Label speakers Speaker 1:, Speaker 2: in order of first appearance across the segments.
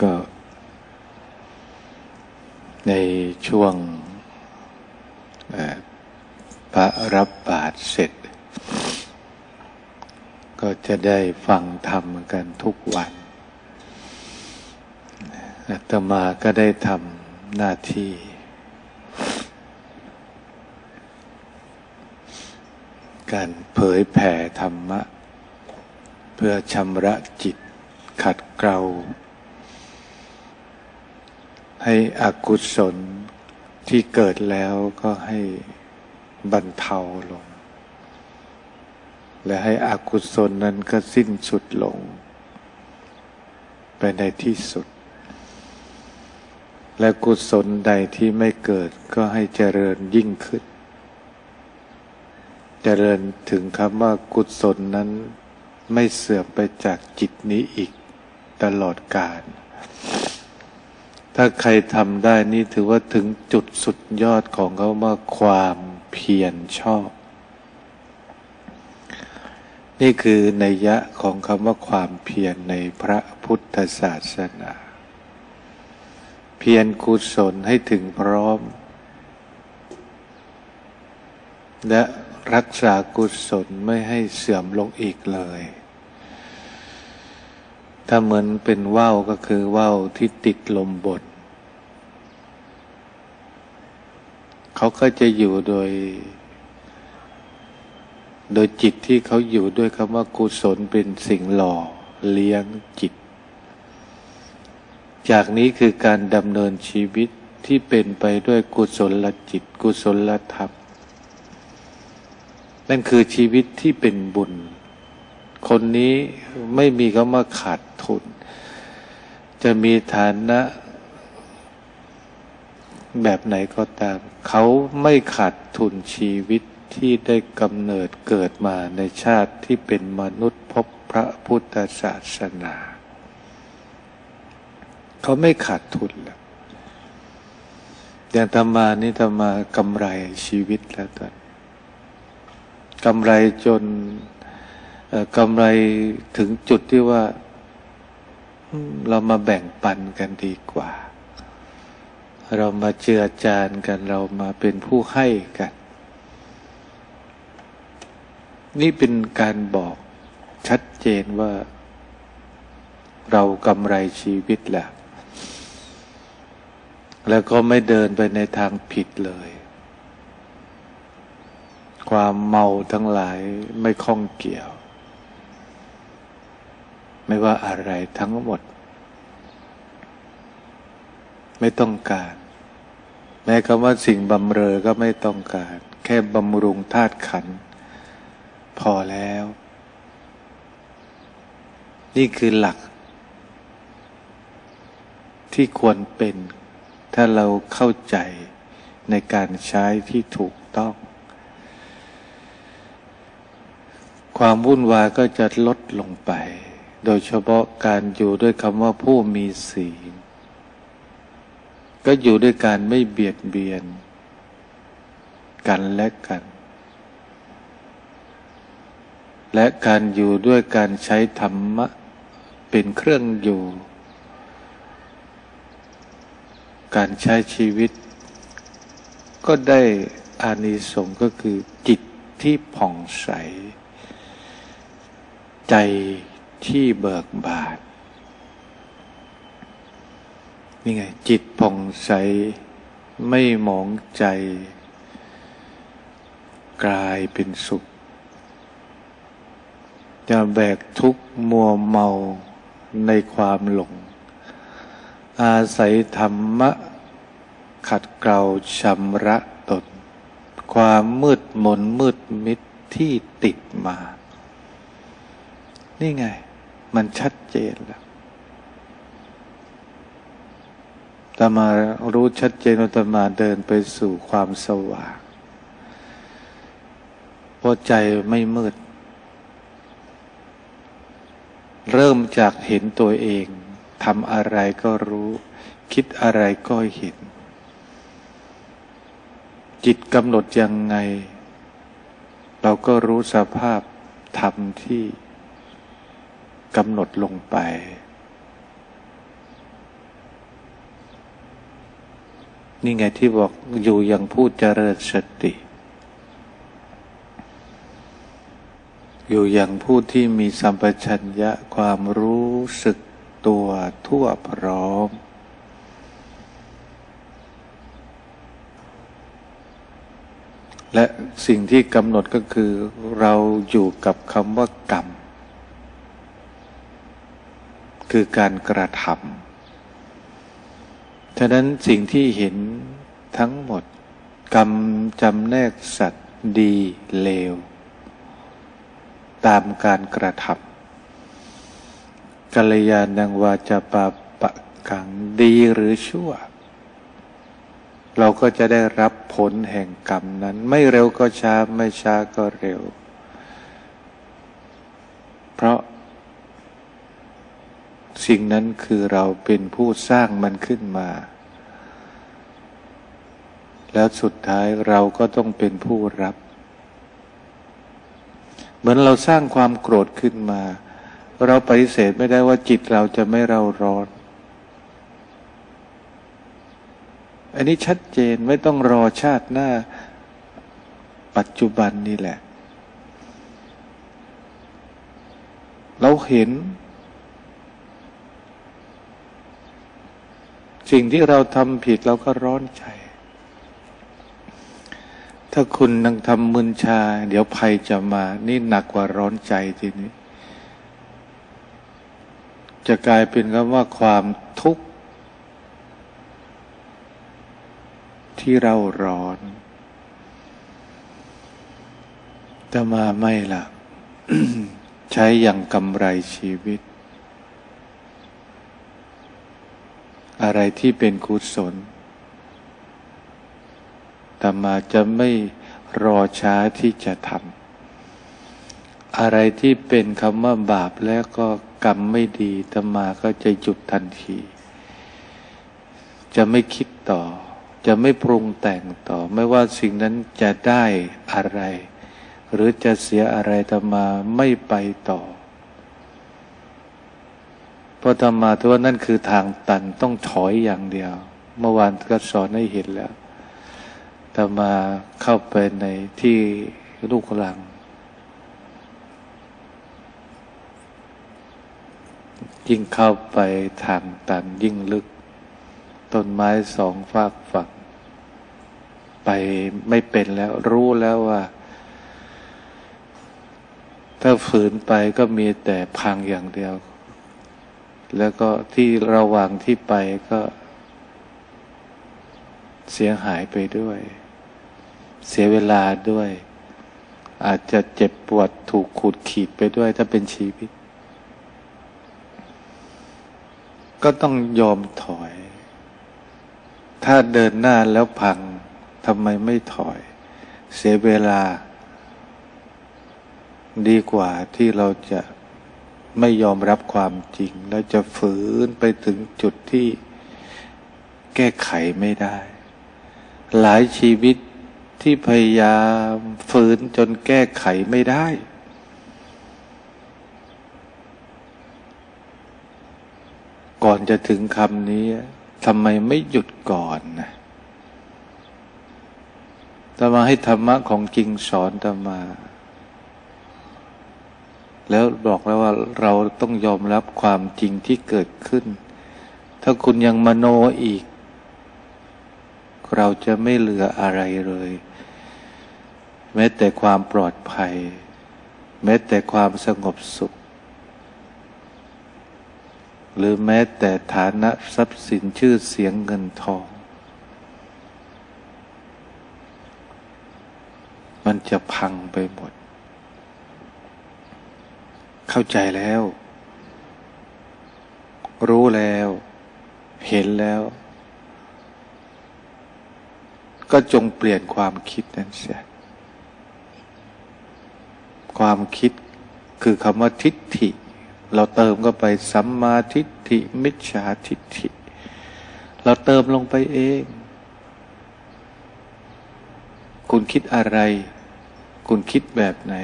Speaker 1: ก็ ในช่วงพระรับบาตรเสร็จ ก็จะได้ฟังธรรมกันทุกวันอาตมาก็ได้ทำหน้าที่ การเผยแผ่ธรรมะ เพื่อชำระจิตขัดเกลา ให้อกุศลที่เกิดแล้วก็ให้บรรเทาลง และให้อกุศลนั้นก็สิ้นสุดลง ไปในที่สุด และกุศลใดที่ไม่เกิดก็ให้เจริญยิ่งขึ้น เจริญถึงคำว่ากุศลนั้นไม่เสื่อมไปจากจิตนี้อีกตลอดกาล ถ้าใครทำได้นี่ถือว่าถึงจุดสุดยอดของเขาว่าความเพียรชอบ นี่คือนัยยะของคำว่าความเพียรในพระพุทธศาสนา เพียรกุศลให้ถึงพร้อม และรักษากุศลไม่ให้เสื่อมลงอีกเลย ถ้าเหมือนเป็นว่าวก็คือว่าวที่ติดลมบน เขาก็จะอยู่โดย โดยจิตที่เขาอยู่ด้วยคำว่ากุศลเป็นสิ่งหล่อเลี้ยงจิต จากนี้คือการดำเนินชีวิตที่เป็นไปด้วยกุศลจิต กุศลธรรม นั่นคือชีวิตที่เป็นบุญ คนนี้ไม่มีคำว่าขาดทุน จะมีฐานะ แบบไหนก็ตาม เขาไม่ขาดทุนชีวิตที่ได้กำเนิดเกิดมาในชาติที่เป็นมนุษย์พบพระพุทธศาสนา เขาไม่ขาดทุนแล้วอย่างธรรมานี่ธรรมากำไรชีวิตแล้วตอนกำไรจนกำไรถึงจุดที่ว่า เรามาแบ่งปันกันดีกว่า เรามาเจือจานกันเรามาเป็นผู้ให้กัน นี่เป็นการบอกชัดเจนว่า เรากำไรชีวิตแหละแล้วก็ไม่เดินไปในทางผิดเลย ความเมาทั้งหลายไม่ข้องเกี่ยว ไม่ว่าอะไรทั้งหมด ไม่ต้องการ แม้คำว่าสิ่งบำเรอก็ไม่ต้องการ แค่บำรุงธาตุขัน พอแล้ว นี่คือหลัก ที่ควรเป็น ถ้าเราเข้าใจในการใช้ที่ถูกต้อง ความวุ่นวายก็จะลดลงไป โดยเฉพาะการอยู่ด้วยคำว่าผู้มีศีล ก็อยู่ด้วยการไม่เบียดเบียน กันและกัน และการอยู่ด้วยการใช้ธรรมะเป็นเครื่องอยู่ การใช้ชีวิต ก็ได้อานิสงส์ก็คือจิตที่ผ่องใส ใจที่เบิกบาน นี่ไง จิตผ่องใส ไม่หมองใจ กลายเป็นสุข จะแบกทุกมัวเมาในความหลง อาศัยธรรมะ ขัดเกลาชำระตน ความมืดมนมืดมิดที่ติดมา นี่ไง มันชัดเจนแล้ว ตมารู้ชัดเจนว่าตมาเดินไปสู่ความสว่างเพราะใจไม่มืด เริ่มจากเห็นตัวเองทำอะไรก็รู้ คิดอะไรก็เห็น จิตกำหนดยังไง เราก็รู้สภาพธรรมที่กำหนดลงไป นี่ไงที่บอกอยู่อย่างผู้เจริญสติ อยู่อย่างผู้ที่มีสัมปชัญญะความรู้สึกตัวทั่วพร้อม และสิ่งที่กำหนดก็คือ เราอยู่กับคำว่ากรรม คือการกระทำ ฉะนั้นสิ่งที่เห็นทั้งหมด กรรมจำแนกสัตว์ดีเลว ตามการกระทำกัลยาณังวาจาปาปะกังดีหรือชั่ว เราก็จะได้รับผลแห่งกรรมนั้น ไม่เร็วก็ช้า ไม่ช้าก็เร็ว เพราะ สิ่งนั้นคือเราเป็นผู้สร้างมันขึ้นมา แล้วสุดท้ายเราก็ต้องเป็นผู้รับ เหมือนเราสร้างความโกรธขึ้นมา เราปฏิเสธไม่ได้ว่าจิตเราจะไม่เราร้อน อันนี้ชัดเจนไม่ต้องรอชาติหน้า ปัจจุบันนี่แหละ เราเห็น สิ่งที่เราทำผิดเราก็ร้อนใจ ถ้าคุณนั่งทำมึนชา เดี๋ยวภัยจะมา นี่หนักกว่าร้อนใจทีนี้ จะกลายเป็นคำว่าความทุกข์ ที่เราร้อนแต่มาไม่ละใช้อย่างกำไรชีวิต อะไรที่เป็นกุศลตมาจะไม่รอช้าที่จะทำอะไรที่เป็นคำว่าบาปแล้วก็กรรมไม่ดีตมาก็จะหยุดทันที จะไม่คิดต่อ จะไม่ปรุงแต่งต่อ ไม่ว่าสิ่งนั้นจะได้อะไร หรือจะเสียอะไรตมาไม่ไปต่อ พราะตมาถือว่านั่นคือทางตันต้องถอยอย่างเดียว เมื่อวานก็สอนให้เห็นแล้วตมาเข้าไปในที่ลูกหลัง ยิ่งเข้าไปทางตันยิ่งลึก ต้นไม้สองฝากฝัก ไปไม่เป็นแล้ว รู้แล้วว่า ถ้าฝืนไปก็มีแต่พังอย่างเดียว แล้วก็ที่ระหว่างที่ไปก็เสียหายไปด้วย เสียเวลาด้วย อาจจะเจ็บปวดถูกขูดขีดไปด้วย ถ้าเป็นชีวิต ก็ต้องยอมถอย ถ้าเดินหน้าแล้วพังทำไมไม่ถอย เสียเวลา ดีกว่าที่เราจะ ไม่ยอมรับความจริง แล้วจะฝืนไปถึงจุดที่แก้ไขไม่ได้ หลายชีวิตที่พยายามฝืนจนแก้ไขไม่ได้ ก่อนจะถึงคำนี้ทำไมไม่หยุดก่อนนะตมาให้ธรรมะของจริงสอนตมา แล้วบอกแล้วว่าเราต้องยอมรับความจริงที่เกิดขึ้น ถ้าคุณยังมโนอีก เราจะไม่เหลืออะไรเลย แม้แต่ความปลอดภัย แม้แต่ความสงบสุข หรือแม้แต่ฐานะทรัพย์สินชื่อเสียงเงินทอง มันจะพังไปหมด เข้าใจแล้ว รู้แล้ว เห็นแล้ว ก็จงเปลี่ยนความคิดนั้นเสีย ความคิดคือคำว่าทิฏฐิ เราเติมก็ไปสัมมาทิฏฐิ มิจฉาทิฏฐิ เราเติมลงไปเอง คุณคิดอะไร คุณคิดแบบไหน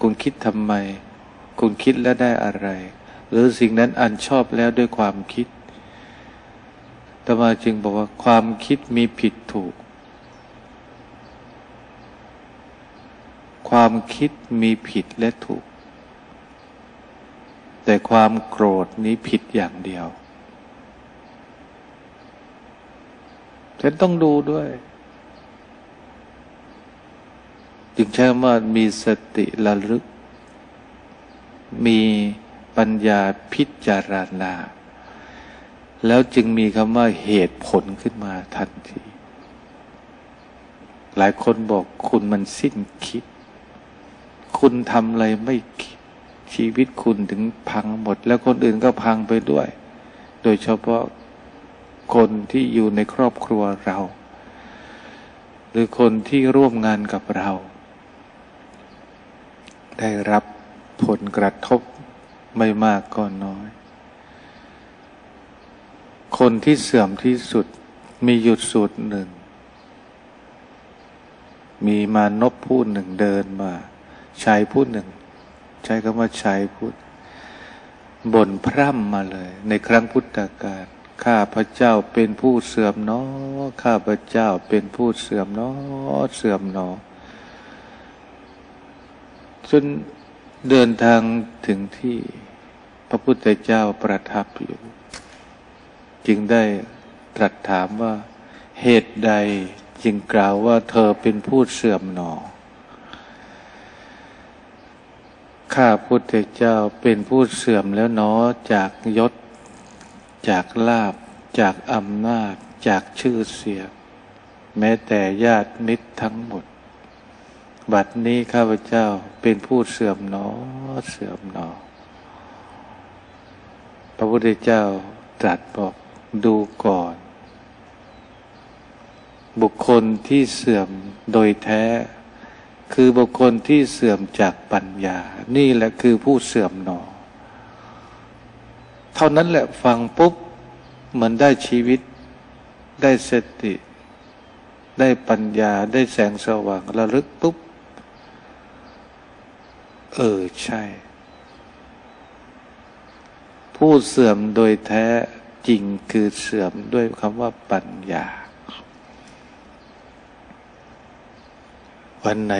Speaker 1: คุณคิดทำไม คุณคิดแล้วได้อะไร หรือสิ่งนั้นอันชอบแล้วด้วยความคิดต่มาจึงบอกว่าความคิดมีผิดถูก ความคิดมีผิดและถูก แต่ความโกรธนี้ผิดอย่างเดียวฉันต้องดูด้วย จึงใช้ว่ามีสติระลึก มีปัญญาพิจารณา แล้วจึงมีคำว่าเหตุผลขึ้นมาทันที หลายคนบอกคุณมันสิ้นคิด คุณทำอะไรไม่คิด ชีวิตคุณถึงพังหมด แล้วคนอื่นก็พังไปด้วย โดยเฉพาะคนที่อยู่ในครอบครัวเรา หรือคนที่ร่วมงานกับเรา ได้รับ ผลกระทบไม่มากก็น้อย คนที่เสื่อมที่สุดมีหยุดสุดหนึ่ง มีมานพผู้หนึ่งเดินมาชายผู้หนึ่ง ใช้คำว่าชายพูดบ่นพร่ำมาเลย ในครั้งพุทธกาลข้าพระเจ้าเป็นผู้เสื่อมเนอข้าพระเจ้าเป็นผู้เสื่อมเนอเสื่อมเนอจน เดินทางถึงที่พระพุทธเจ้าประทับอยู่ จึงได้ตรัสถามว่าเหตุใดจึงกล่าวว่าเธอเป็นผู้เสื่อมหนอ ข้าพุทธเจ้าเป็นผู้เสื่อมแล้วเนอจากยศ จากลาบ จากอำนาจ จากชื่อเสียง แม้แต่ญาติมิตรทั้งหมด บัดนี้ข้าพเจ้าเป็นผู้เสื่อมหนอเสื่อมหนอ พระพุทธเจ้าตรัสบอกดูก่อน บุคคลที่เสื่อมโดยแท้ คือบุคคลที่เสื่อมจากปัญญา นี่แหละคือผู้เสื่อมหนอ เท่านั้นแหละฟังปุ๊บเหมือนได้ชีวิต ได้สติ ได้ปัญญาได้แสงสว่างระลึกปุ๊บ เออใช่ ผู้เสื่อมโดยแท้จริงคือเสื่อมด้วยคำว่าปัญญา วันไหน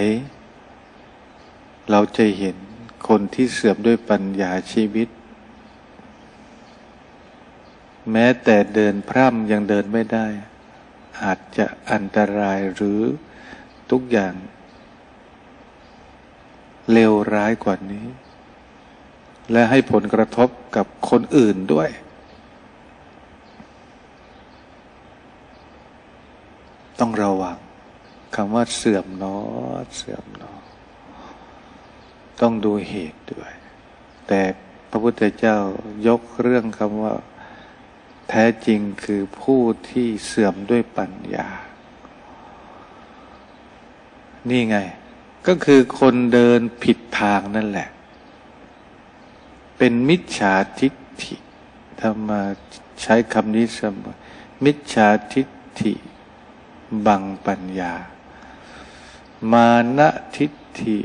Speaker 1: เราจะเห็นคนที่เสื่อมด้วยปัญญาชีวิต แม้แต่เดินพร่ำยังเดินไม่ได้ อาจจะอันตรายหรือทุกอย่าง เลวร้ายกว่านี้ และให้ผลกระทบกับคนอื่นด้วย ต้องระวังคำว่าเสื่อมนอเสื่อมนอต้องดูเหตุด้วย แต่พระพุทธเจ้ายกเรื่องคำว่า แท้จริงคือผู้ที่เสื่อมด้วยปัญญา นี่ไง ก็คือคนเดินผิดทางนั่นแหละ เป็นมิจฉาทิฏฐิถ้ามาใช้คำนี้เสมอมิจฉาทิฏฐิ บังปัญญา มานะทิฏฐิ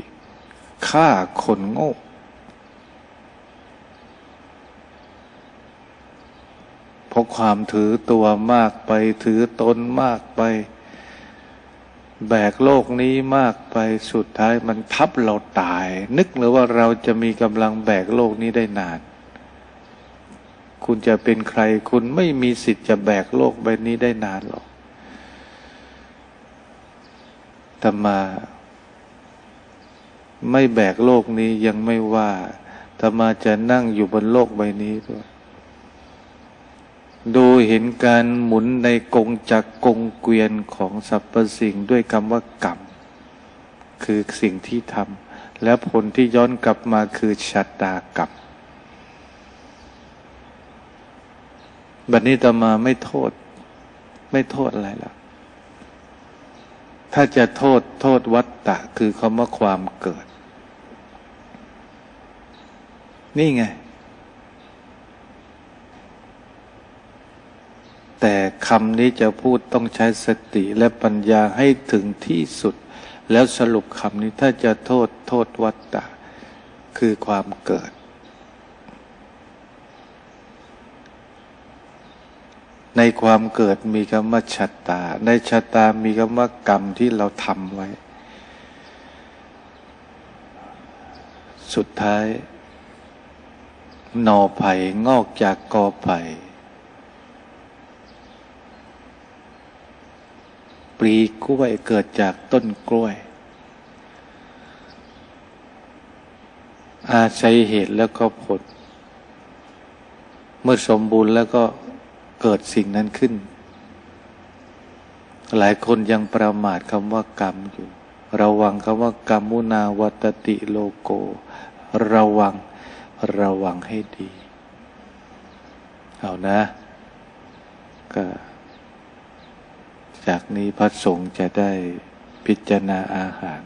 Speaker 1: ฆ่าคนโง่ เพราะความถือตัวมากไปถือตนมากไป แบกโลกนี้มากไปสุดท้ายมันทับเราตาย นึกหรือว่าเราจะมีกำลังแบกโลกนี้ได้นาน คุณจะเป็นใครคุณไม่มีสิทธิ์จะแบกโลกใบนี้ได้นานหรอกแต่มา ไม่แบกโลกนี้ยังไม่ว่าแต่มาจะนั่งอยู่บนโลกใบนี้ด้วย ดูเห็นการหมุนในกงจักกงเกวียนของสรรพสิ่งด้วยคำว่ากรรม คือสิ่งที่ทำและผลที่ย้อนกลับมาคือชะตากรรมบัดนี้ตมาไม่โทษ ไม่โทษอะไรละถ้าจะโทษโทษวัตตะ คือคำว่าความเกิด นี่ไงแต่ คำนี้จะพูดต้องใช้สติและปัญญาให้ถึงที่สุด แล้วสรุปคำนี้ถ้าจะโทษโทษวัตตะ คือความเกิด ในความเกิดมีคำว่าชะตา ในชะตามีคำว่ากรรมที่เราทำไว้ สุดท้ายหน่อไผ่งอกจากกอไผ่ ลีกล้วยเกิดจากต้นกล้วย อาศัยเหตุแล้วก็ผล เมื่อสมบูรณ์แล้วก็เกิดสิ่งนั้นขึ้น หลายคนยังประมาทคำว่ากรรมอยู่ ระวังคำว่ากรรมุนาวัตติโลโก ระวังระวังให้ดี เอานะก็ จากนี้พระสงฆ์จะได้พิจารณาอาหาร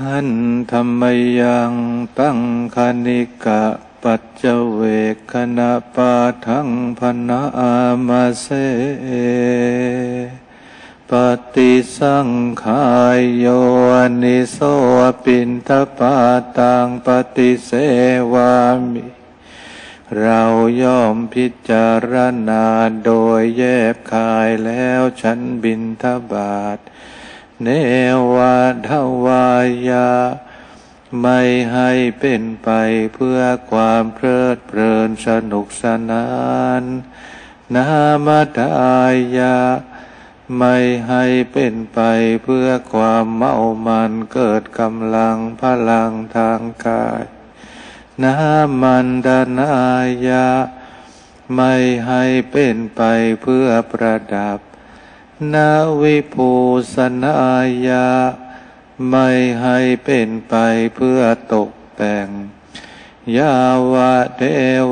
Speaker 1: หันธรรมยังตั้งคณิกะปัจเจเวคณะปาทังพนาอามาเส ปฏิสังขายโยนิโสปินทปาตังปฏิเสวามิ เราย่อมพิจารณาโดยแยบคายแล้วฉันบินทบาท เนวาทวายา ไม่ให้เป็นไปเพื่อความเพลิดเพลินสนุกสนาน นามทายา ไม่ให้เป็นไปเพื่อความเมามันเกิดกำลังพลังทางกายนามันดานายาไม่ให้เป็นไปเพื่อประดับนาวิภูสนายาไม่ให้เป็นไปเพื่อตกแต่งยาวะเท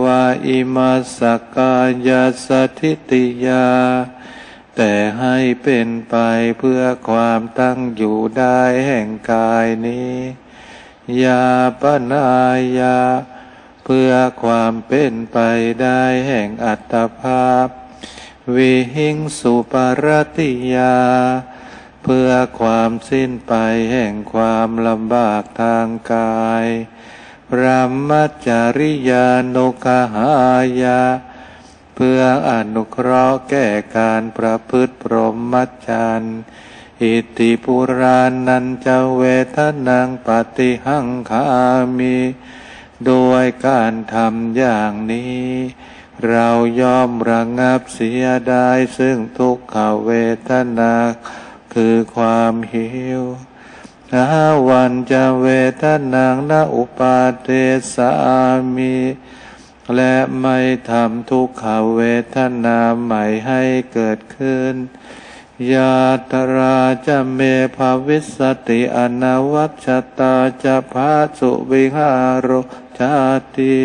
Speaker 1: วาอิมาสกายาสถิติยา แต่ให้เป็นไปเพื่อความตั้งอยู่ได้แห่งกายนี้ ยาปนายา เพื่อความเป็นไปได้แห่งอัตภาพ วิหิงสุปรติยา เพื่อความสิ้นไปแห่งความลำบากทางกายระมัจจริยานุกหายา เพื่ออนุเคราะห์แก้การประพฤติพรหมจรรย์อิติปุรานันจะเวทนังปฏิหังคามีโดยการทำอย่างนี้ เรายอมระงงับเสียได้ซึ่งทุกขเวทนาคือความหิวนาวันจะเวทนางนาอุปาเทสามี และไม่ทำทุกขเวทนาใหม่ให้เกิดขึ้น ยาตราจะเมภาวิสติอนาวัชตาจะพาสุวิหารชาติ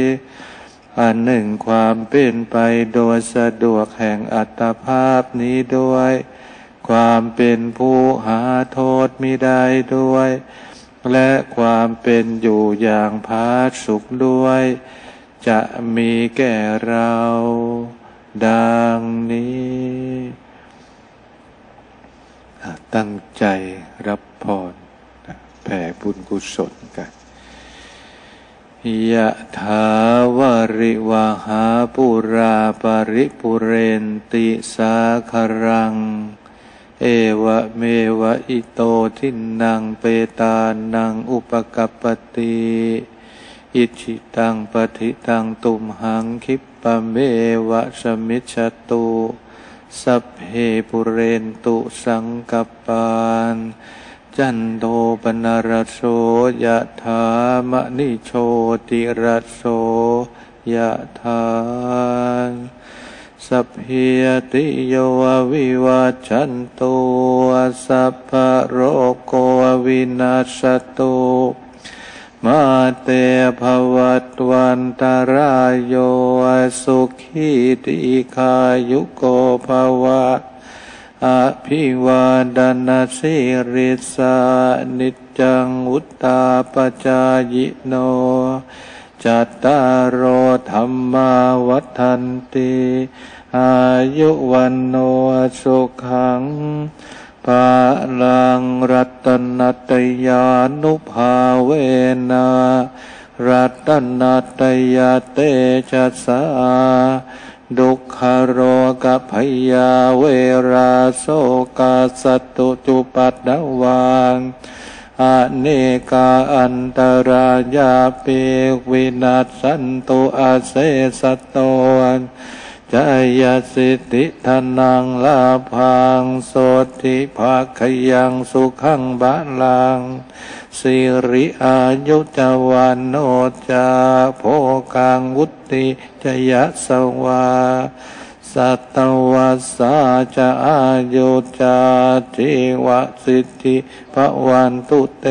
Speaker 1: อันหนึ่งความเป็นไปโดยสะดวกแห่งอัตภาพนี้ด้วย ความเป็นผู้หาโทษมิได้ด้วย และความเป็นอยู่อย่างพาสุขด้วย จะมีแก่เรา ดังนี้ ตั้งใจรับพรแผ่บุญกุศลกันยะถาวาริวาหาปุราปริปุเรนติสาคารัง เอวะเมวะอิโตทินังเปตานังอุปกัปติ อิชิตังปฏิตังตุมหังคิปปะเมวะสมิชตุสัพเพปุเรนตุสังกปานจันโทปนารโสยะถามณิโชติรโสยะถาสัพพิยติโยวิวัจันตุสัพพะโรโกวินาสตุ ภวัตวันตารายโยสุขีติขายุโกภวะอภิวาดนาสิริสานิจังอุตตาปจายโนจัตตารโอธรรมาวัฏันติอายุวันโนสุขังภาลังรัตนตยานุภาเวนะ รัตนาตยาเตชัสสาดุขโรกพยาเวราโสกาสตุจุปัตตวังอเนกาอันตรายาเปวินาสันตุอาเสสตวน จายสิทธิธนังลาพังโสติภาคยังสุขังบาลังสิริอายุจวันโนจาโพกังวุติจยะสวาสัตวัสสาจะอายุจาทิวสิทธิภวันตุเต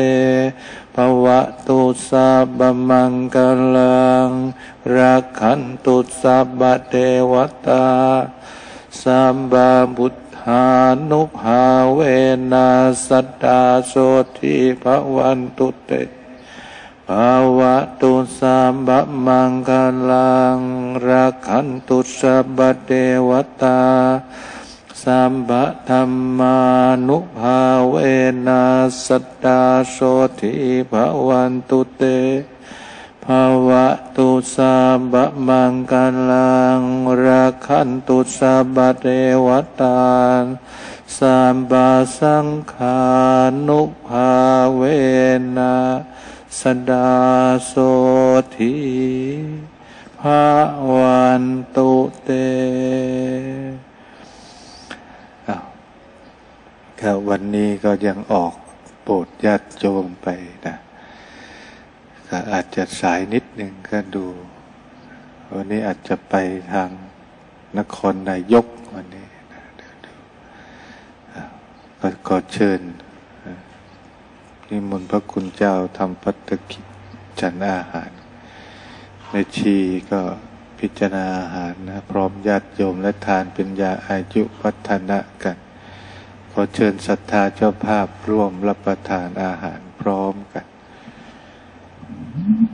Speaker 1: วะตุสัพมังกลังรักขันตุสัพเทวตาสัมบาบุตธานุภาเวนัสัตตาโสทิภวันตุเตภาวะตุสัมบมังคลังรักขันตุสัพเทวตา สัมบะธรรมานุภาเวนัสัตตาโสทิภวันตุเตภาวะตุสัมบะมังคลังรักขันตุสัพเทวตาสัมบาสังขานุภาเวนะสดาโสทีภาวันตุเต ครับวันนี้ก็ยังออกโปรดญาติโยมไปนะก็อาจจะสายนิดหนึ่งก็ดู วันนี้อาจจะไปทางนครนายกวันนี้นะก็ขอเชิญนิมนต์พระคุณเจ้าทำพัฒกิจฉันอาหารแม่ชีก็พิจารณาอาหารนะ พร้อมญาติโยมและทานเป็นยาอายุวัฒนะกัน อเชิญศรัทธาเจ้าภาพร่วมรับประทานอาหารพร้อมกัน
Speaker 2: Mm-hmm.